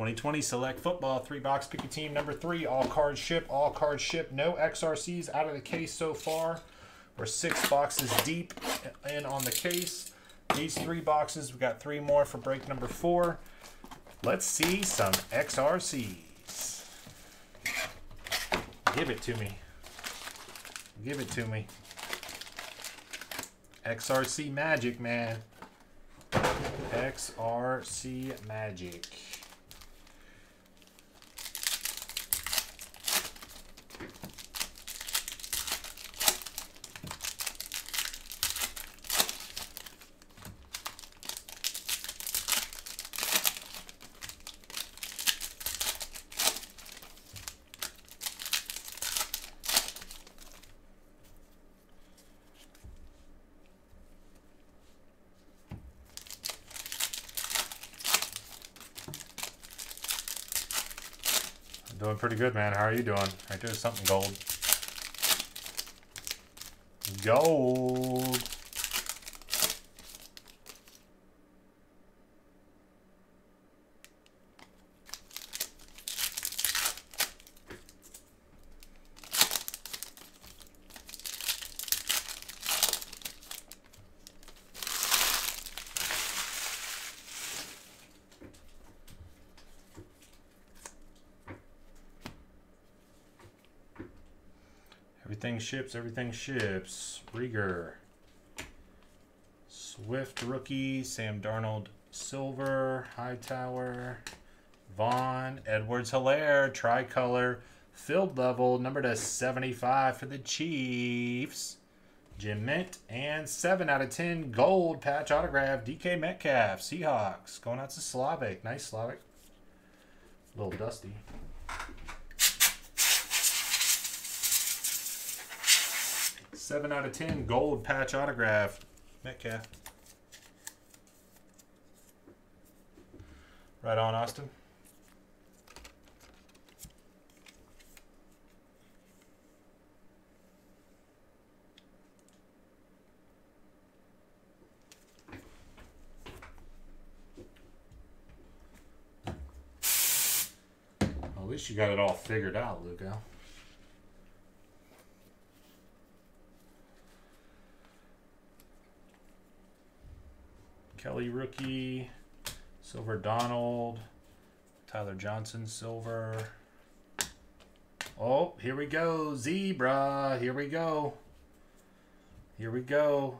2020 Select Football, three box pick a team number three. All cards ship, all cards ship. No XRCs out of the case so far. We're six boxes deep in on the case. These three boxes, We've got three more for break number four. Let's see some XRCs. Give it to me. Give it to me. XRC Magic, man. XRC Magic. Doing pretty good, man. How are you doing? Right there's something gold. Gold. Everything ships, everything ships. Reagor. Swift rookie, Sam Darnold silver, Hightower, Vaughn, Edwards Helaire, tricolor, field level, number to 75 for the Chiefs. Jim Mint, and 7 out of 10 gold patch autograph, DK Metcalf, Seahawks. Going out to Slavic. Nice, Slavic. A little dusty. Seven out of ten, gold patch autograph, Metcalf. Right on, Austin. At least you got it all figured out, Lugo. Kelly rookie, Silver Donald, Tyler Johnson silver. Oh, here we go, Zebra. Here we go. Here we go.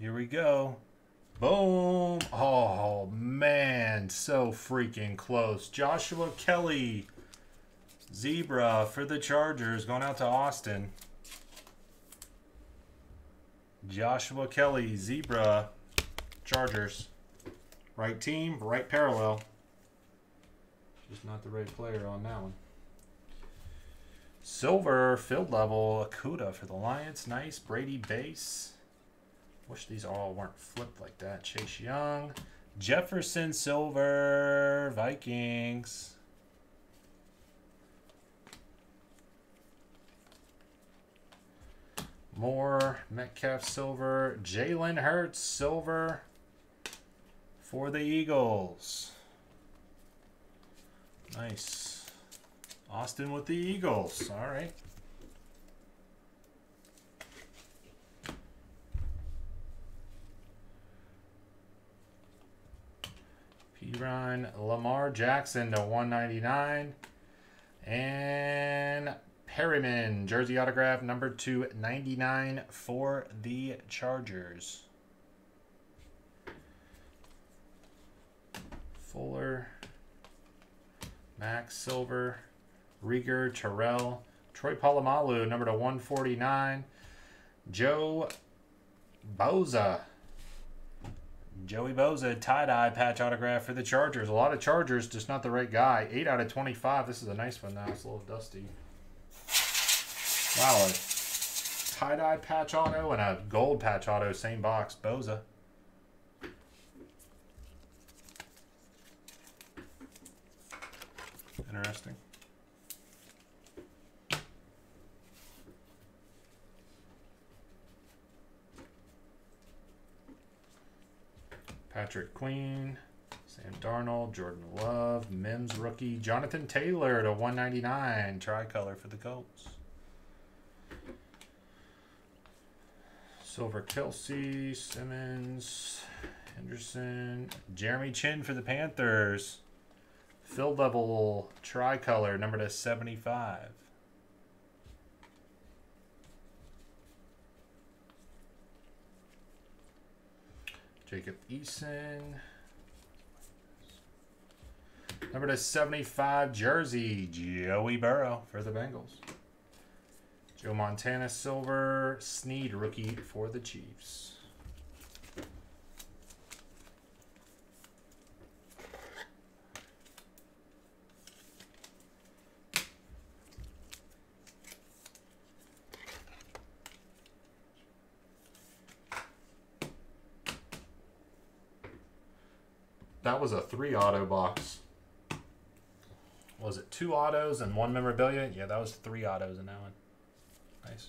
Here we go. Boom. Oh, man. So freaking close. Joshua Kelly. Zebra for the Chargers. Going out to Austin. Joshua Kelly. Zebra. Chargers. Right team, right parallel. Just not the right player on that one. Silver, field level, Okudah for the Lions. Nice. Brady base. Wish these all weren't flipped like that. Chase Young. Jefferson Silver, Vikings. More Metcalf Silver. Jalen Hurts Silver for the Eagles. Nice. Austin with the Eagles. All right. Ryan Lamar Jackson to 199. And Perryman, jersey autograph number 299 for the Chargers. Fuller, Max Silver, Reagor, Terrell, Troy Polamalu, number to 149. Joe Bosa. Joey Bosa, tie-dye patch autograph for the Chargers. A lot of Chargers, just not the right guy. 8 out of 25. This is a nice one now. It's a little dusty. Wow, tie-dye patch auto and a gold patch auto, same box. Bosa. Interesting. Patrick Queen, Sam Darnold, Jordan Love, Mims rookie, Jonathan Taylor to 199, tricolor for the Colts. Silver Kelsey, Simmons, Henderson, Jeremy Chinn for the Panthers. Field level tricolor, number to 75. Jacob Eason. Number to 75 jersey, Joey Burrow for the Bengals. Joe Montana silver, Sneed rookie for the Chiefs. That was a three auto box. Was it two autos and one memorabilia? Yeah, that was three autos in that one. Nice.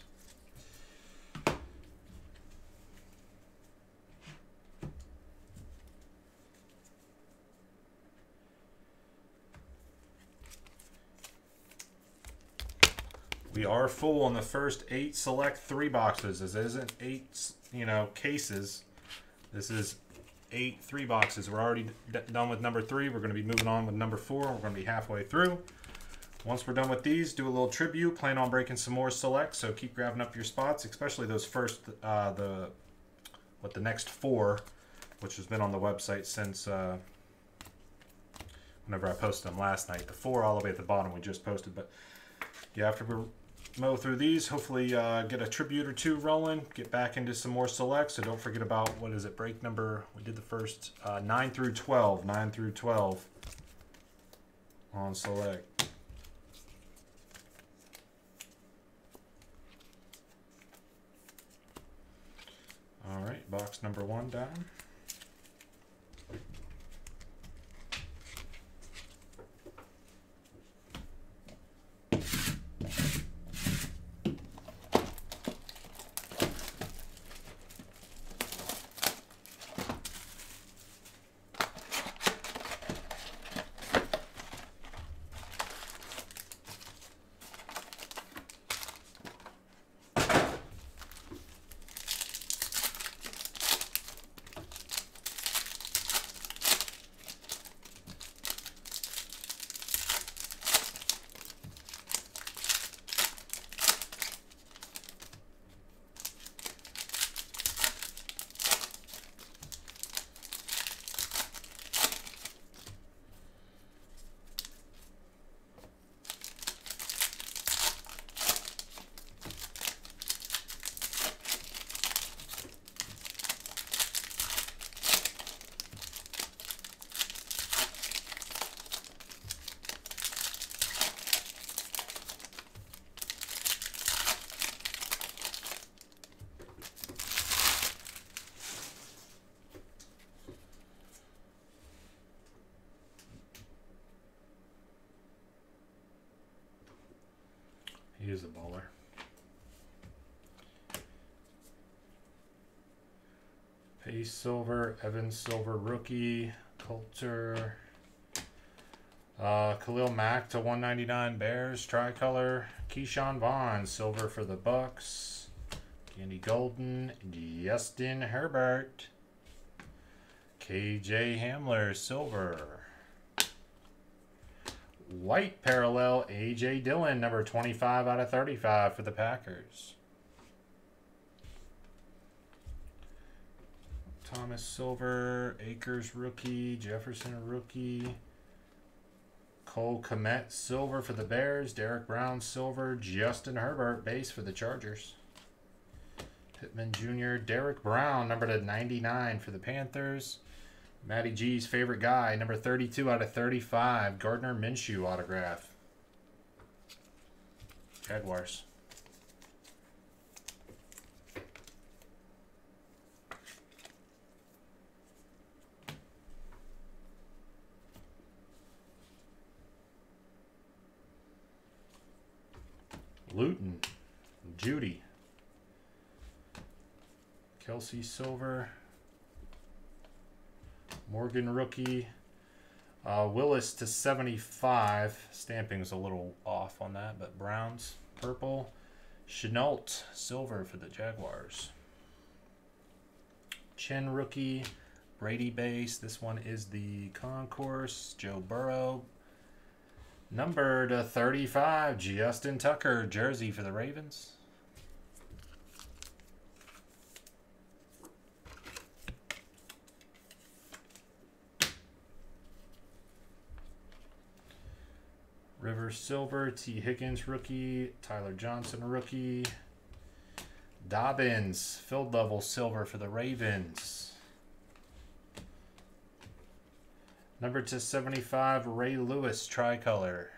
We are full on the first eight select three boxes. This isn't eight, you know, cases. This is eight three boxes. We're already done with number three. We're going to be moving on with number four. We're going to be halfway through. Once we're done with these, do a little tribute. Plan on breaking some more select, so keep grabbing up your spots, especially those first, uh, the what the next four, which has been on the website since uh, whenever I posted them last night. The four all the way at the bottom we just posted, but yeah, after we mow through these, hopefully uh, get a tribute or two rolling, get back into some more select. So don't forget about what is it? Break number. We did the first uh, nine through twelve. Nine through twelve on select. All right, box number one down. He is a baller. Pace Silver, Evans Silver rookie, Coulter, uh, Khalil Mack to 199 Bears, tricolor, Ke'Shawn Vaughn, silver for the Bucks, Gandy Golden, Justin Herbert, KJ Hamler, silver. White parallel, A.J. Dillon, number 25 out of 35 for the Packers. Thomas Silver, Akers rookie, Jefferson rookie. Cole Kmet silver for the Bears, Derrick Brown silver, Justin Herbert base for the Chargers. Pittman Jr., Derrick Brown, number to 99 for the Panthers. Matty G's favorite guy, number 32 out of 35, Gardner Minshew autograph. Jaguars. Luton, Jeudy, Kelsey Silver, Morgan rookie, Uh, Willis to 75. Stamping's a little off on that, but Browns, purple. Shenault, silver for the Jaguars. Chinn rookie. Brady base. This one is the concourse. Joe Burrow. Number to 35. Justin Tucker, jersey for the Ravens. River Silver, T. Higgins rookie, Tyler Johnson rookie, Dobbins, field level silver for the Ravens. Number to 75, Ray Lewis, tricolor.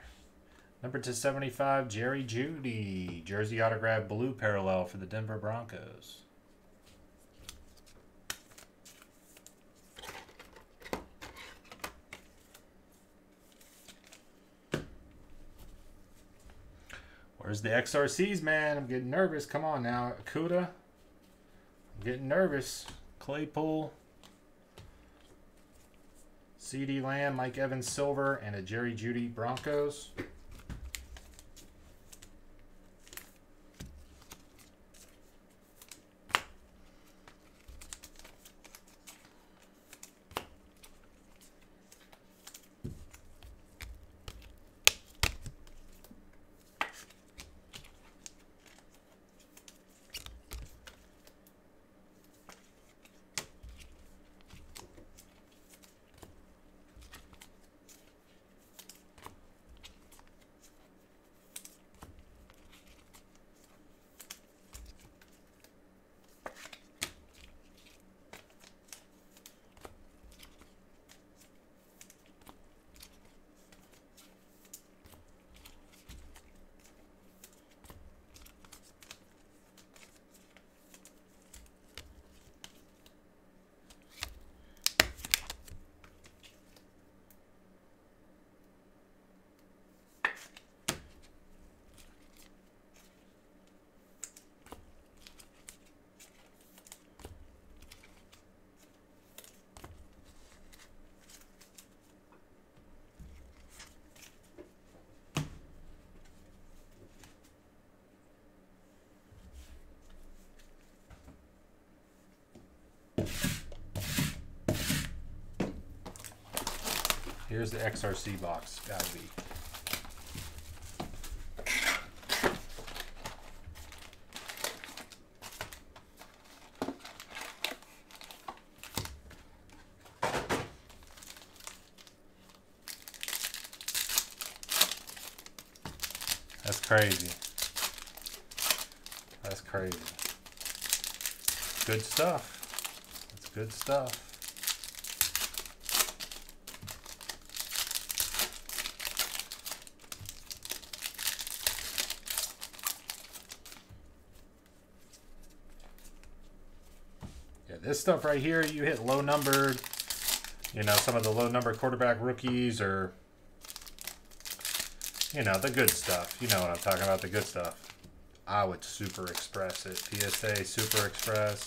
Number to 75, Jerry Jeudy, jersey autograph blue parallel for the Denver Broncos. Where's the XRCs, man? I'm getting nervous. Come on now. Okudah. I'm getting nervous. Claypool. CeeDee Lamb, Mike Evans Silver, and a Jerry Jeudy Broncos. Here's the XRC box. Gotta be. That's crazy. That's crazy. Good stuff. That's good stuff. This stuff right here, you hit low numbered, you know, some of the low number quarterback rookies or, you know, the good stuff. You know what I'm talking about, the good stuff. I would Super Express it. PSA Super Express.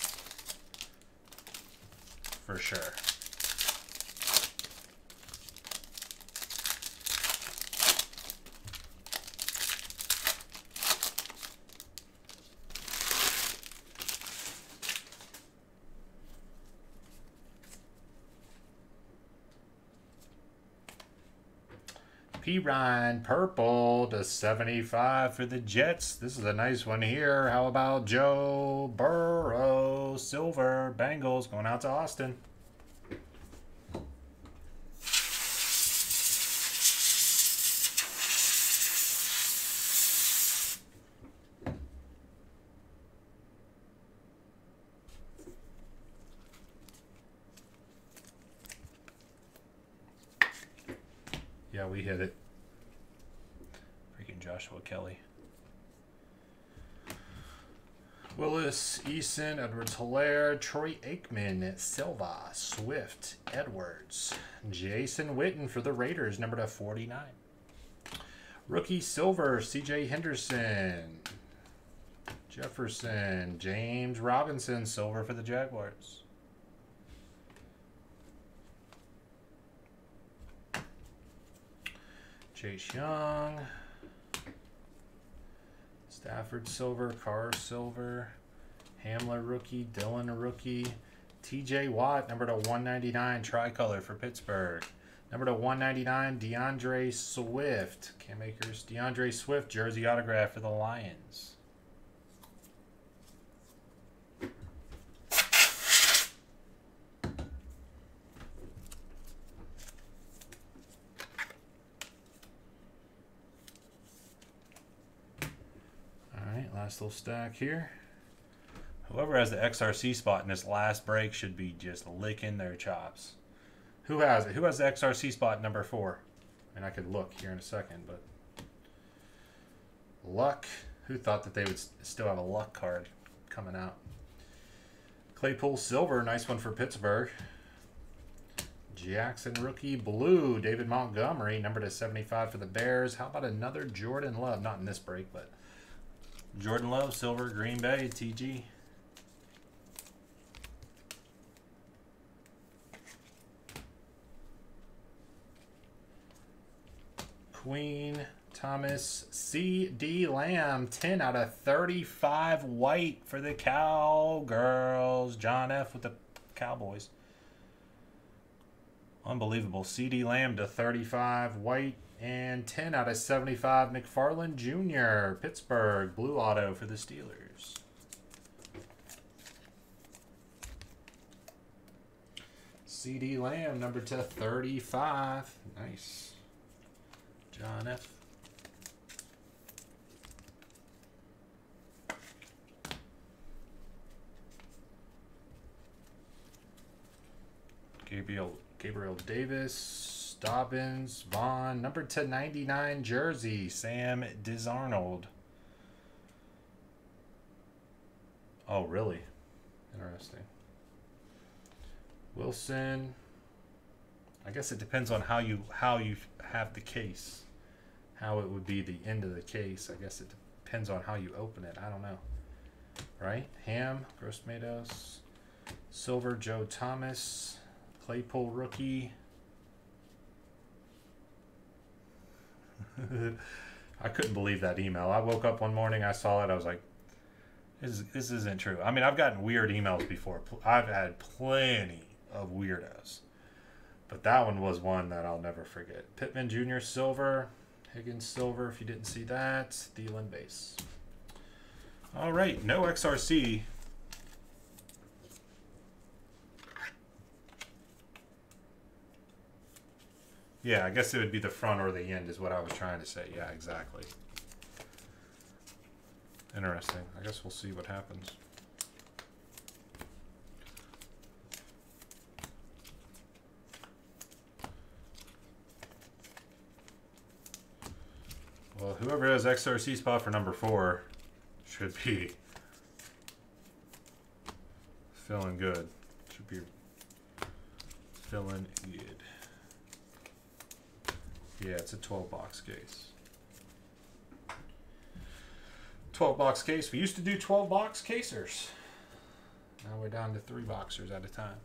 For sure. Perine purple to 75 for the Jets. This is a nice one here. How about Joe Burrow silver Bengals going out to Austin? Yeah, we hit it. Joshua Kelly. Willis, Eason, Edwards Helaire, Troy Aikman, Silva, Swift, Edwards, Jason Witten for the Raiders, number to 49. Rookie Silver, CJ Henderson, Jefferson, James Robinson, Silver for the Jaguars. Chase Young. Stafford silver, Carr silver, Hamler rookie, Dillon rookie, TJ Watt, number to 199, tricolor for Pittsburgh. Number to 199, D'Andre Swift. Cam Akers, D'Andre Swift, jersey autograph for the Lions. Last little stack here. Whoever has the XRC spot in this last break should be just licking their chops. Who has it? Who has the XRC spot number four? And I could look here in a second, but luck. Who thought that they would still have a luck card coming out? Claypool silver, nice one for Pittsburgh. Jackson rookie blue, David Montgomery, number to 75 for the Bears. How about another Jordan Love? Not in this break, but Jordan Love, silver, Green Bay, TG. Queen, Thomas, CeeDee Lamb, 10 out of 35 white for the Cowgirls. John F. with the Cowboys. Unbelievable. CeeDee Lamb to 35 white and 10 out of 75 McFarland Jr. Pittsburgh blue auto for the Steelers. CeeDee Lamb number to 35. Nice. John F. Gabriel Gabriel Davis, Dobbins, Vaughn, number to 99 jersey, Sam Disarnold. Oh, really? Interesting. Wilson. I guess it depends on how you how you have the case. How it would be the end of the case. I guess it depends on how you open it. I don't know. Right? Ham, Gross Tomatoes, Silver Joe Thomas, Claypool rookie. I couldn't believe that email. I woke up one morning, I saw it, I was like, this, this isn't true. I mean, I've gotten weird emails before. I've had plenty of weirdos. But that one was one that I'll never forget. Pittman Jr. Silver, Higgins Silver, if you didn't see that, Thielen Base. All right, no XRC. Yeah, I guess it would be the front or the end is what I was trying to say. Yeah, exactly. Interesting. I guess we'll see what happens. Well, whoever has XRC spot for number four should be feeling good. Should be feeling good. Yeah, it's a 12 box case. 12 box case. We used to do 12 box casers. Now we're down to three boxers at a time.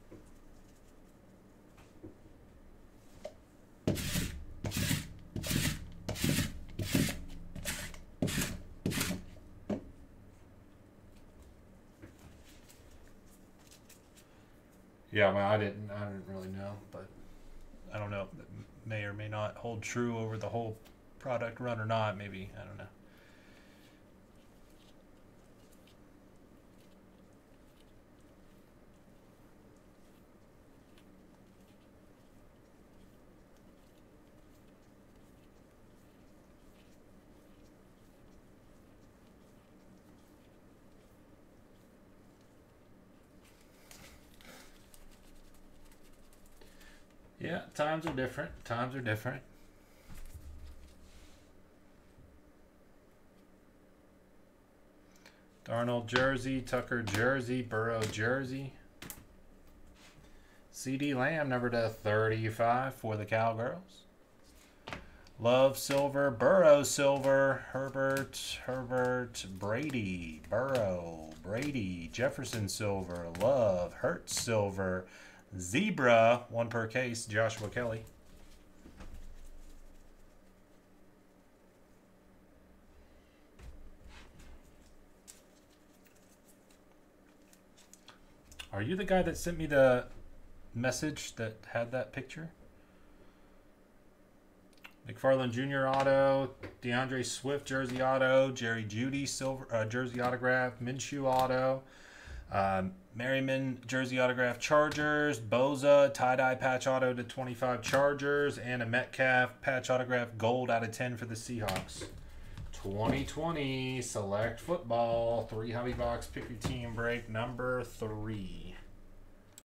Yeah, well, I didn't. I didn't really know, but I don't know. May or may not hold true over the whole product run or not. Maybe I don't know. Yeah, times are different. Times are different. Darnold jersey, Tucker jersey, Burrow jersey. CeeDee Lamb number to 35 for the Cowgirls. Love silver, Burrow silver, Herbert, Herbert, Brady, Burrow, Brady, Jefferson silver, Love, Hurts silver, Zebra, one per case, Joshua Kelly. Are you the guy that sent me the message that had that picture? McFarland Jr. auto, D'Andre Swift jersey auto, Jerry Jeudy silver uh, jersey autograph, Minshew auto, um, Merriman jersey autograph Chargers, Bosa tie dye patch auto to 25 Chargers, and a Metcalf patch autograph gold out of 10 for the Seahawks. 2020 select football three hobby box pick your team break number three.